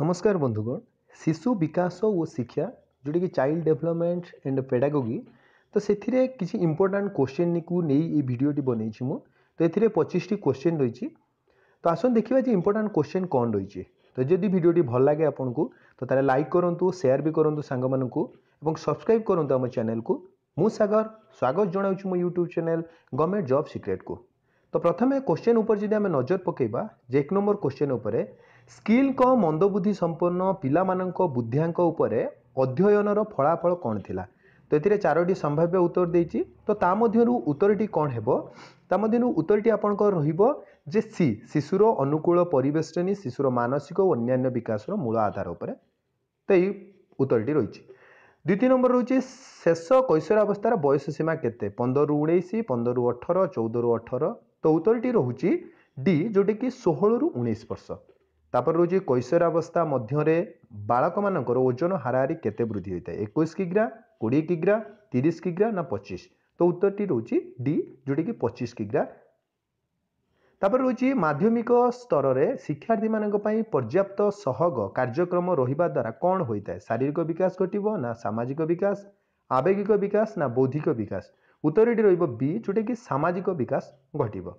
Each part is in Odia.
ନମସ୍କାର ବନ୍ଧୁଗଣ ଶିଶୁ ବିକାଶ ଓ ଶିକ୍ଷା ଯେଉଁଟାକି ଚାଇଲ୍ଡ ଡେଭଲପମେଣ୍ଟ ଆଣ୍ଡ ପେଡାଗୋଗି ତ ସେଥିରେ କିଛି ଇମ୍ପୋର୍ଟାଣ୍ଟ କୋଶ୍ଚିନ୍କୁ ନେଇ ଏଇ ଭିଡ଼ିଓଟି ବନେଇଛି ମୁଁ ତ ଏଥିରେ ପଚିଶଟି କୋଶ୍ଚିନ୍ ରହିଛି ତ ଆସନ୍ତୁ ଦେଖିବା ଯେ ଇମ୍ପୋର୍ଟାଣ୍ଟ କୋଶ୍ଚିନ୍ କ'ଣ ରହିଛି ତ ଯଦି ଭିଡ଼ିଓଟି ଭଲ ଲାଗେ ଆପଣଙ୍କୁ ତ ତାହେଲେ ଲାଇକ୍ କରନ୍ତୁ ସେୟାର ବି କରନ୍ତୁ ସାଙ୍ଗମାନଙ୍କୁ ଏବଂ ସବସ୍କ୍ରାଇବ୍ କରନ୍ତୁ ଆମ ଚ୍ୟାନେଲକୁ ମୁଁ ସାଗର ସ୍ୱାଗତ ଜଣାଉଛି ମୋ ୟୁଟ୍ୟୁବ୍ ଚ୍ୟାନେଲ ଗଭର୍ଣ୍ଣମେଣ୍ଟ ଜବ୍ ସିକ୍ରେଟକୁ ତ ପ୍ରଥମେ କୋଶ୍ଚିନ୍ ଉପରେ ଯଦି ଆମେ ନଜର ପକାଇବା ଯେ ଏକ ନମ୍ବର କୋଶ୍ଚିନ୍ ଉପରେ ସ୍କିଲ୍ଙ୍କ ମନ୍ଦବୁଦ୍ଧି ସମ୍ପନ୍ନ ପିଲାମାନଙ୍କ ବୁଦ୍ଧିଆଙ୍କ ଉପରେ ଅଧ୍ୟୟନର ଫଳାଫଳ କ'ଣ ଥିଲା? ତ ଏଥିରେ ଚାରୋଟି ସମ୍ଭାବ୍ୟ ଉତ୍ତର ଦେଇଛି ତ ତା ମଧ୍ୟରୁ ଉତ୍ତରଟି କ'ଣ ହେବ? ତା ମଧ୍ୟରୁ ଉତ୍ତରଟି ଆପଣଙ୍କର ରହିବ ଯେ ସି ଶିଶୁର ଅନୁକୂଳ ପରିବେଷ୍ଟନୀ ଶିଶୁର ମାନସିକ ଓ ଅନ୍ୟାନ୍ୟ ବିକାଶର ମୂଳ ଆଧାର ଉପରେ। ତ ଏଇ ଉତ୍ତରଟି ରହିଛି। ଦ୍ୱିତୀୟ ନମ୍ବର ରହୁଛି ଶେଷ କୈଶୋରାବସ୍ଥାର ବୟସ ସୀମା କେତେ? ପନ୍ଦରରୁ ଉଣେଇଶ ପନ୍ଦରରୁ ଅଠର ଚଉଦରୁ ଅଠର। ତ ଉତ୍ତରଟି ରହୁଛି ଡି ଯେଉଁଟାକି ଷୋହଳରୁ ଉଣେଇଶ ବର୍ଷ। ତାପରେ ରହୁଛି କୈଶୋରାବସ୍ଥା ମଧ୍ୟରେ ବାଳକମାନଙ୍କର ଓଜନ ହାରାହାରି କେତେ ବୃଦ୍ଧି ହୋଇଥାଏ? ଏକୋଇଶ କିଗ୍ରା କୋଡ଼ିଏ କିଗ୍ରା ତିରିଶ କିଗ୍ରା ନା ପଚିଶ? ତ ଉତ୍ତରଟି ରହୁଛି ଡି ଯେଉଁଟାକି ପଚିଶ କିଗ୍ରା। ତାପରେ ରହୁଛି ମାଧ୍ୟମିକ ସ୍ତରରେ ଶିକ୍ଷାର୍ଥୀମାନଙ୍କ ପାଇଁ ପର୍ଯ୍ୟାପ୍ତ ସହଗ କାର୍ଯ୍ୟକ୍ରମ ରହିବା ଦ୍ୱାରା କ'ଣ ହୋଇଥାଏ? ଶାରୀରିକ ବିକାଶ ଘଟିବ ନା ସାମାଜିକ ବିକାଶ ଆବେଗିକ ବିକାଶ ନା ବୌଦ୍ଧିକ ବିକାଶ? ଉତ୍ତରଟି ରହିବ ବି ଯେଉଁଟାକି ସାମାଜିକ ବିକାଶ ଘଟିବ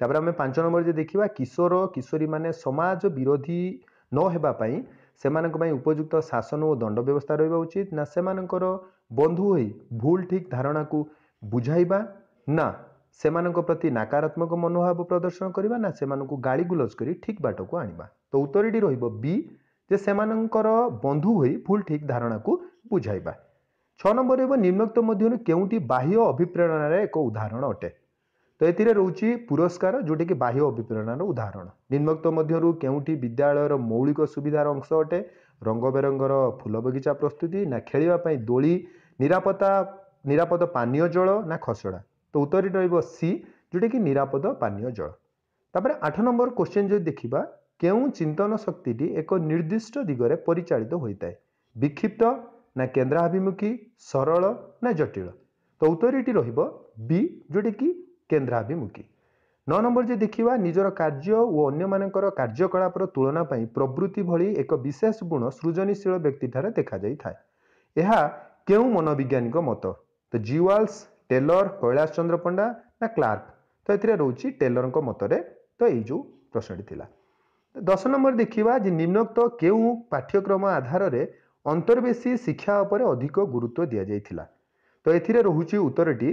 ତାପରେ ଆମେ ପାଞ୍ଚ ନମ୍ବର ଯଦି ଦେଖିବା କିଶୋର କିଶୋରୀମାନେ ସମାଜ ବିରୋଧୀ ନ ହେବା ପାଇଁ ସେମାନଙ୍କ ପାଇଁ ଉପଯୁକ୍ତ ଶାସନ ଓ ଦଣ୍ଡ ବ୍ୟବସ୍ଥା ରହିବା ଉଚିତ ନା ସେମାନଙ୍କର ବନ୍ଧୁ ହୋଇ ଭୁଲ ଠିକ୍ ଧାରଣାକୁ ବୁଝାଇବା ନା ସେମାନଙ୍କ ପ୍ରତି ନକାରାତ୍ମକ ମନୋଭାବ ପ୍ରଦର୍ଶନ କରିବା ନା ସେମାନଙ୍କୁ ଗାଳି ଗୁଲଜ କରି ଠିକ୍ ବାଟକୁ ଆଣିବା। ତ ଉତ୍ତରଟି ରହିବ ବି ଯେ ସେମାନଙ୍କର ବନ୍ଧୁ ହୋଇ ଭୁଲ ଠିକ୍ ଧାରଣାକୁ ବୁଝାଇବା। ଛଅ ନମ୍ବର ରହିବ ନିମ୍ନୋକ୍ତ ମଧ୍ୟରୁ କେଉଁଟି ବାହ୍ୟ ଅଭିପ୍ରେରଣାର ଏକ ଉଦାହରଣ ଅଟେ? ତ ଏଥିରେ ରହୁଛି ପୁରସ୍କାର ଯେଉଁଟାକି ବାହ୍ୟ ଅଭିପ୍ରେରଣାର ଉଦାହରଣ। ନିମ୍ନୋକ୍ତ ମଧ୍ୟରୁ କେଉଁଟି ବିଦ୍ୟାଳୟର ମୌଳିକ ସୁବିଧାର ଅଂଶ ଅଟେ? ରଙ୍ଗ ବେରଙ୍ଗର ଫୁଲ ବଗିଚା ପ୍ରସ୍ତୁତି ନା ଖେଳିବା ପାଇଁ ଦୋଳି ନିରାପତ୍ତା ନିରାପଦ ପାନୀୟ ଜଳ ନା ଖସଡ଼ା? ତ ଉତ୍ତରଟି ରହିବ ସି ଯେଉଁଟାକି ନିରାପଦ ପାନୀୟ ଜଳ। ତାପରେ ଆଠ ନମ୍ବର କୋଶ୍ଚିନ୍ ଯଦି ଦେଖିବା କେଉଁ ଚିନ୍ତନ ଶକ୍ତିଟି ଏକ ନିର୍ଦ୍ଦିଷ୍ଟ ଦିଗରେ ପରିଚାଳିତ ହୋଇଥାଏ? ବିକ୍ଷିପ୍ତ ନା କେନ୍ଦ୍ରାଭିମୁଖୀ ସରଳ ନା ଜଟିଳ? ତ ଉତ୍ତରଟି ରହିବ ବି ଯେଉଁଟାକି କେନ୍ଦ୍ରାଭିମୁଖୀ ନଅ ନମ୍ବର ଯଦି ଦେଖିବା ନିଜର କାର୍ଯ୍ୟ ଓ ଅନ୍ୟମାନଙ୍କର କାର୍ଯ୍ୟକଳାପର ତୁଳନା ପାଇଁ ପ୍ରବୃତ୍ତି ଭଳି ଏକ ବିଶେଷ ଗୁଣ ସୃଜନଶୀଳ ବ୍ୟକ୍ତିଠାରେ ଦେଖାଯାଇଥାଏ। ଏହା କେଉଁ ମନୋବିଜ୍ଞାନିକ ମତ? ତ ଜିୱାଲ୍ସ ଟେଲର କୈଳାସ ଚନ୍ଦ୍ର ପଣ୍ଡା ନା କ୍ଲାର୍କ? ତ ଏଥିରେ ରହୁଛି ଟେଲରଙ୍କ ମତରେ ତ ଏଇ ଯେଉଁ ପ୍ରଶ୍ନଟି ଥିଲା। ଦଶ ନମ୍ବର ଦେଖିବା ଯେ ନିମ୍ନୋକ୍ତ କେଉଁ ପାଠ୍ୟକ୍ରମ ଆଧାରରେ ଅନ୍ତର୍ବେଶୀ ଶିକ୍ଷା ଉପରେ ଅଧିକ ଗୁରୁତ୍ୱ ଦିଆଯାଇଥିଲା। ତ ଏଥିରେ ରହୁଛି ଉତ୍ତରଟି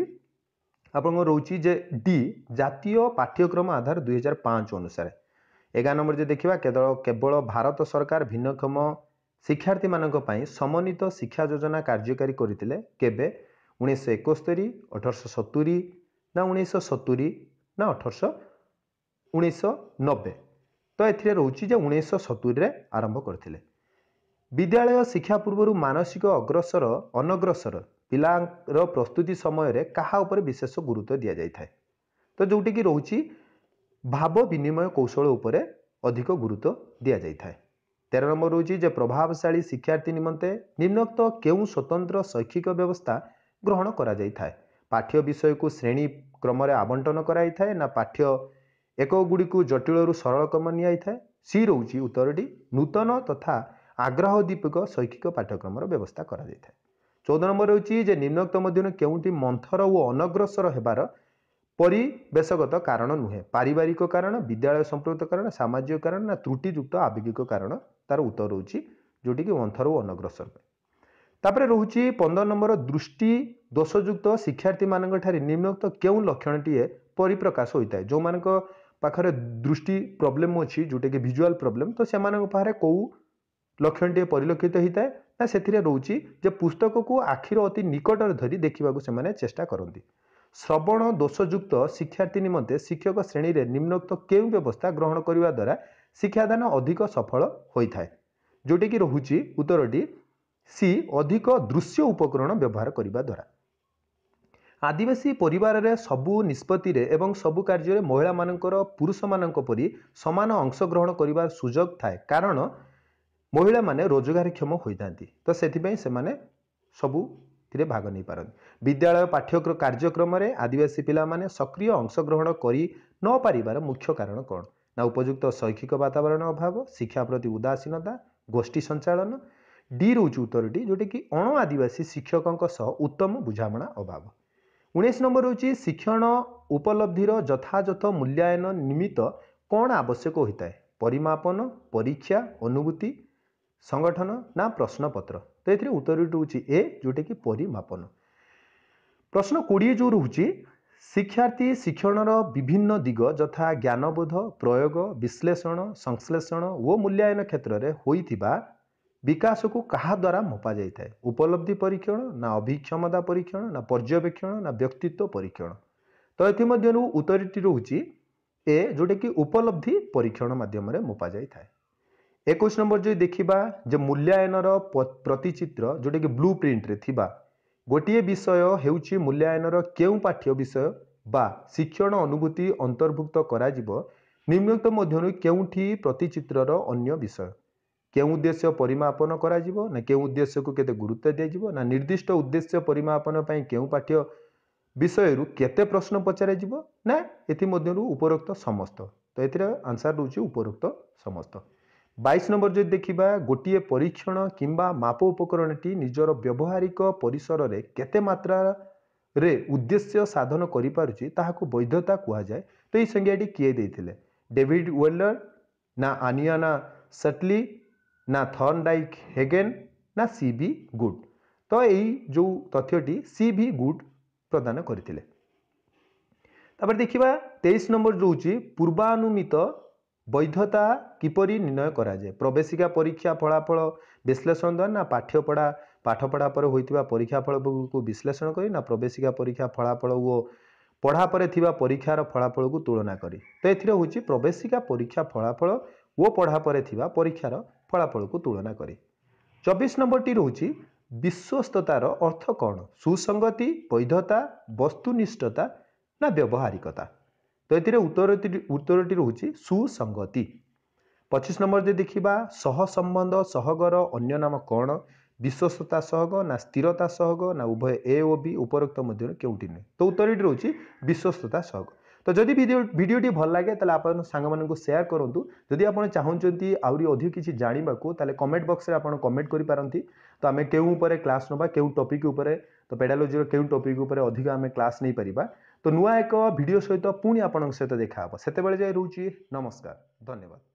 ଆପଣଙ୍କର ରହୁଛି ଯେ ଡି ଜାତୀୟ ପାଠ୍ୟକ୍ରମ ଆଧାର ଦୁଇହଜାର ପାଞ୍ଚ ଅନୁସାରେ। ଏଗାର ନମ୍ବର ଯଦି ଦେଖିବା କେବଳ କେବଳ ଭାରତ ସରକାର ଭିନ୍ନକ୍ଷମ ଶିକ୍ଷାର୍ଥୀମାନଙ୍କ ପାଇଁ ସମନ୍ୱିତ ଶିକ୍ଷା ଯୋଜନା କାର୍ଯ୍ୟକାରୀ କରିଥିଲେ କେବେ? ଉଣେଇଶହ ଏକସ୍ତରୀ ଅଠରଶହ ସତୁରି ନା ଉଣେଇଶହ ସତୁରି ନା ଅଠରଶହ ଉଣେଇଶହ ନବେ? ତ ଏଥିରେ ରହୁଛି ଯେ ଉଣେଇଶହ ସତୁରିରେ ଆରମ୍ଭ କରିଥିଲେ। ବିଦ୍ୟାଳୟ ଶିକ୍ଷା ପୂର୍ବରୁ ମାନସିକ ଅଗ୍ରସର ଅନଗ୍ରସର ପିଲାର ପ୍ରସ୍ତୁତି ସମୟରେ କାହା ଉପରେ ବିଶେଷ ଗୁରୁତ୍ୱ ଦିଆଯାଇଥାଏ? ତ ଯେଉଁଠିକି ରହୁଛି ଭାବ ବିନିମୟ କୌଶଳ ଉପରେ ଅଧିକ ଗୁରୁତ୍ୱ ଦିଆଯାଇଥାଏ। ତେର ନମ୍ବର ରହୁଛି ଯେ ପ୍ରଭାବଶାଳୀ ଶିକ୍ଷାର୍ଥୀ ନିମନ୍ତେ ନିମ୍ନୋକ୍ତ କେଉଁ ସ୍ୱତନ୍ତ୍ର ଶୈକ୍ଷିକ ବ୍ୟବସ୍ଥା ଗ୍ରହଣ କରାଯାଇଥାଏ? ପାଠ୍ୟ ବିଷୟକୁ ଶ୍ରେଣୀ କ୍ରମରେ ଆବଣ୍ଟନ କରାଯାଇଥାଏ ନା ପାଠ୍ୟ ଏକ ଗୁଡ଼ିକୁ ଜଟିଳରୁ ସରଳ କ୍ରମ ନିଆଯାଇଥାଏ? ସି ରହୁଛି ଉତ୍ତରଟି ନୂତନ ତଥା ଆଗ୍ରହ ଦୀପକ ଶୈକ୍ଷିକ ପାଠ୍ୟକ୍ରମର ବ୍ୟବସ୍ଥା କରାଯାଇଥାଏ ଚଉଦ ନମ୍ବର ହେଉଛି ଯେ ନିମ୍ନୋକ୍ତ ମଧ୍ୟରୁ କେଉଁଟି ମନ୍ଥର ଓ ଅନଗ୍ରସର ହେବାର ପରିବେଶଗତ କାରଣ ନୁହେଁ ପାରିବାରିକ କାରଣ ବିଦ୍ୟାଳୟ ସମ୍ପୃକ୍ତ କାରଣ ସାମାଜିକ କାରଣ ନା ତ୍ରୁଟିଯୁକ୍ତ ଆବେଗିକ କାରଣ ତାର ଉତ୍ତର ରହୁଛି ଯେଉଁଠିକି ମନ୍ଥର ଓ ଅନଗ୍ରସର ପାଇଁ ତାପରେ ରହୁଛି ପନ୍ଦର ନମ୍ବର ଦୃଷ୍ଟି ଦୋଷଯୁକ୍ତ ଶିକ୍ଷାର୍ଥୀମାନଙ୍କ ଠାରେ ନିମ୍ନୋକ୍ତ କେଉଁ ଲକ୍ଷଣଟିଏ ପରିପ୍ରକାଶ ହୋଇଥାଏ ଯେଉଁମାନଙ୍କ ପାଖରେ ଦୃଷ୍ଟି ପ୍ରୋବ୍ଲେମ୍ ଅଛି ଯେଉଁଟାକି ଭିଜୁଆଲ୍ ପ୍ରୋବ୍ଲେମ୍ ତ ସେମାନଙ୍କ ପାଖରେ କେଉଁ ଲକ୍ଷଣଟିଏ ପରିଲକ୍ଷିତ ହୋଇଥାଏ। ନା ସେଥିରେ ରହୁଛି ଯେ ପୁସ୍ତକକୁ ଆଖିର ଅତି ନିକଟରେ ଧରି ଦେଖିବାକୁ ସେମାନେ ଚେଷ୍ଟା କରନ୍ତି। ଶ୍ରବଣ ଦୋଷଯୁକ୍ତ ଶିକ୍ଷାର୍ଥୀ ନିମନ୍ତେ ଶିକ୍ଷକ ଶ୍ରେଣୀରେ ନିମ୍ନୋକ୍ତ କେଉଁ ବ୍ୟବସ୍ଥା ଗ୍ରହଣ କରିବା ଦ୍ୱାରା ଶିକ୍ଷାଦାନ ଅଧିକ ସଫଳ ହୋଇଥାଏ? ଯେଉଁଟାକି ରହୁଛି ଉତ୍ତରଟି ସି ଅଧିକ ଦୃଶ୍ୟ ଉପକରଣ ବ୍ୟବହାର କରିବା ଦ୍ୱାରା। ଆଦିବାସୀ ପରିବାରରେ ସବୁ ନିଷ୍ପତ୍ତିରେ ଏବଂ ସବୁ କାର୍ଯ୍ୟରେ ମହିଳାମାନଙ୍କର ପୁରୁଷମାନଙ୍କ ପରି ସମାନ ଅଂଶଗ୍ରହଣ କରିବାର ସୁଯୋଗ ଥାଏ। କାରଣ ମହିଳାମାନେ ରୋଜଗାରକ୍ଷମ ହୋଇଥାନ୍ତି। ତ ସେଥିପାଇଁ ସେମାନେ ସବୁଥିରେ ଭାଗ ନେଇପାରନ୍ତି ବିଦ୍ୟାଳୟ ପାଠ୍ୟ କାର୍ଯ୍ୟକ୍ରମରେ ଆଦିବାସୀ ପିଲାମାନେ ସକ୍ରିୟ ଅଂଶଗ୍ରହଣ କରି ନ ପାରିବାର ମୁଖ୍ୟ କାରଣ କ'ଣ? ନା ଉପଯୁକ୍ତ ଶୈକ୍ଷିକ ବାତାବରଣ ଅଭାବ ଶିକ୍ଷା ପ୍ରତି ଉଦାସୀନତା ଗୋଷ୍ଠୀ ସଞ୍ଚାଳନ ଡି ରହୁଛି ଉତ୍ତରଟି ଯେଉଁଟାକି ଅଣ ଆଦିବାସୀ ଶିକ୍ଷକଙ୍କ ସହ ଉତ୍ତମ ବୁଝାମଣା ଅଭାବ। ଉଣେଇଶ ନମ୍ବର ହେଉଛି ଶିକ୍ଷଣ ଉପଲବ୍ଧିର ଯଥାଯଥ ମୂଲ୍ୟାୟନ ନିମିତ୍ତ କ'ଣ ଆବଶ୍ୟକ ହୋଇଥାଏ? ପରିମାପନ ପରୀକ୍ଷା ଅନୁଭୂତି ସଂଗଠନ ନା ପ୍ରଶ୍ନପତ୍ର? ତ ଏଥିରେ ଉତ୍ତରଟି ହେଉଛି ଏ ଯେଉଁଟାକି ପରିମାପନ। ପ୍ରଶ୍ନ କୋଡ଼ିଏ ଯେଉଁ ରହୁଛି ଶିକ୍ଷାର୍ଥୀ ଶିକ୍ଷଣର ବିଭିନ୍ନ ଦିଗ ଯଥା ଜ୍ଞାନବୋଧ ପ୍ରୟୋଗ ବିଶ୍ଳେଷଣ ସଂଶ୍ଳେଷଣ ଓ ମୂଲ୍ୟାୟନ କ୍ଷେତ୍ରରେ ହୋଇଥିବା ବିକାଶକୁ କାହା ଦ୍ୱାରା ମପା ଯାଇଥାଏ? ଉପଲବ୍ଧି ପରୀକ୍ଷଣ ନା ଅଭିକ୍ଷମତା ପରୀକ୍ଷଣ ନା ପର୍ଯ୍ୟବେକ୍ଷଣ ନା ବ୍ୟକ୍ତିତ୍ୱ ପରୀକ୍ଷଣ? ତ ଏଥିମଧ୍ୟରୁ ଉତ୍ତରଟି ରହୁଛି ଏ ଯେଉଁଟାକି ଉପଲବ୍ଧି ପରୀକ୍ଷଣ ମାଧ୍ୟମରେ ମପା ଯାଇଥାଏ। ଏକୋଇଶ ନମ୍ବର ଯଦି ଦେଖିବା ଯେ ମୂଲ୍ୟାୟନର ପ୍ରତିଚିତ୍ର ଯେଉଁଟାକି ବ୍ଲୁ ପ୍ରିଣ୍ଟରେ ଥିବା ଗୋଟିଏ ବିଷୟ ହେଉଛି ମୂଲ୍ୟାୟନର କେଉଁ ପାଠ୍ୟ ବିଷୟ ବା ଶିକ୍ଷଣ ଅନୁଭୂତି ଅନ୍ତର୍ଭୁକ୍ତ କରାଯିବ ନିମ୍ନୋକ୍ତ ମଧ୍ୟରୁ କେଉଁଠି ପ୍ରତିଚିତ୍ରର ଅନ୍ୟ ବିଷୟ କେଉଁ ଉଦ୍ଦେଶ୍ୟ ପରିମାପନ କରାଯିବ ନା କେଉଁ ଉଦ୍ଦେଶ୍ୟକୁ କେତେ ଗୁରୁତ୍ୱ ଦିଆଯିବ ନା ନିର୍ଦ୍ଦିଷ୍ଟ ଉଦ୍ଦେଶ୍ୟ ପରିମାପନ ପାଇଁ କେଉଁ ପାଠ୍ୟ ବିଷୟରୁ କେତେ ପ୍ରଶ୍ନ ପଚରାଯିବ ନା ଏଥିମଧ୍ୟରୁ ଉପରୋକ୍ତ ସମସ୍ତ ତ ଏଥିରେ ଆନ୍ସର ରହୁଛି ଉପରୋକ୍ତ ସମସ୍ତ। ବାଇଶ ନମ୍ବର ଯଦି ଦେଖିବା ଗୋଟିଏ ପରୀକ୍ଷଣ କିମ୍ବା ମାପ ଉପକରଣଟି ନିଜର ବ୍ୟବହାରିକ ପରିସରରେ କେତେ ମାତ୍ରାରେ ଉଦ୍ଦେଶ୍ୟ ସାଧନ କରିପାରୁଛି ତାହାକୁ ବୈଧତା କୁହାଯାଏ। ତ ଏଇ ସଂଜ୍ଞାଟି କିଏ ଦେଇଥିଲେ? ଡେଭିଡ୍ ୱେଲର ନା ଆନିଆନା ସେଟଲି ନା ଥର୍ନ ଡାଇକ୍ ହେଗେନ୍ ନା ସି ଭି ଗୁଡ୍? ତ ଏଇ ଯେଉଁ ତଥ୍ୟଟି ସି ଭି ଗୁଡ୍ ପ୍ରଦାନ କରିଥିଲେ। ତାପରେ ଦେଖିବା ତେଇଶ ନମ୍ବର ରହୁଛି ପୂର୍ବାନୁମିତ ବୈଧତା କିପରି ନିର୍ଣ୍ଣୟ କରାଯାଏ? ପ୍ରବେଶିକା ପରୀକ୍ଷା ଫଳାଫଳ ବିଶ୍ଳେଷଣ ଦ୍ୱାରା ନା ପାଠ୍ୟପଢ଼ା ପାଠପଢ଼ା ପରେ ହୋଇଥିବା ପରୀକ୍ଷା ଫଳକୁ ବିଶ୍ଳେଷଣ କରି ନା ପ୍ରବେଶିକା ପରୀକ୍ଷା ଫଳାଫଳ ଓ ପଢ଼ା ପରେ ଥିବା ପରୀକ୍ଷାର ଫଳାଫଳକୁ ତୁଳନା କରି? ତ ଏଥିରେ ହେଉଛି ପ୍ରବେଶିକା ପରୀକ୍ଷା ଫଳାଫଳ ଓ ପଢ଼ା ପରେ ଥିବା ପରୀକ୍ଷାର ଫଳାଫଳକୁ ତୁଳନା କରି। ଚବିଶ ନମ୍ବରଟି ରହୁଛି ବିଶ୍ୱସ୍ତତାର ଅର୍ଥ କ'ଣ? ସୁସଙ୍ଗତି ବୈଧତା ବସ୍ତୁନିଷ୍ଠତା ନା ବ୍ୟବହାରିକତା? ତ ଏଥିରେ ଉତ୍ତରଟି ଉତ୍ତରଟି ରହୁଛି ସୁସଙ୍ଗତି ପଚିଶ ନମ୍ବର ଯଦି ଦେଖିବା ସହ ସମ୍ବନ୍ଧ ସହଗର ଅନ୍ୟ ନାମ କ'ଣ ବିଶ୍ୱସ୍ତତା ସହଗ ନା ସ୍ଥିରତା ସହଗ ନା ଉଭୟ ଏ ଓ ବି ଉପରୋକ୍ତ ମଧ୍ୟରେ କେଉଁଠି ନୁହେଁ ତ ଉତ୍ତରଟି ରହୁଛି ବିଶ୍ୱସ୍ତତା ସହଗ ତ ଯଦି ଭିଡ଼ିଓ ଭିଡ଼ିଓଟି ଭଲ ଲାଗେ ତାହେଲେ ଆପଣ ସାଙ୍ଗମାନଙ୍କୁ ସେୟାର କରନ୍ତୁ ଯଦି ଆପଣ ଚାହୁଁଛନ୍ତି ଆହୁରି ଅଧିକ କିଛି ଜାଣିବାକୁ ତାହେଲେ କମେଣ୍ଟ ବକ୍ସରେ ଆପଣ କମେଣ୍ଟ କରିପାରନ୍ତି ତ ଆମେ କେଉଁ ଉପରେ କ୍ଲାସ୍ ନେବା କେଉଁ ଟପିକ୍ ଉପରେ ତ ପେଡାଲୋଜିର କେଉଁ ଟପିକ୍ ଉପରେ ଅଧିକ ଆମେ କ୍ଲାସ୍ ନେଇପାରିବା ତ ନୂଆ ଏକ ଭିଡ଼ିଓ ସହିତ ପୁଣି ଆପଣଙ୍କ ସହିତ ଦେଖାହେବ ସେତେବେଳେ ଯାଇ ରହୁଛି। ନମସ୍କାର। ଧନ୍ୟବାଦ।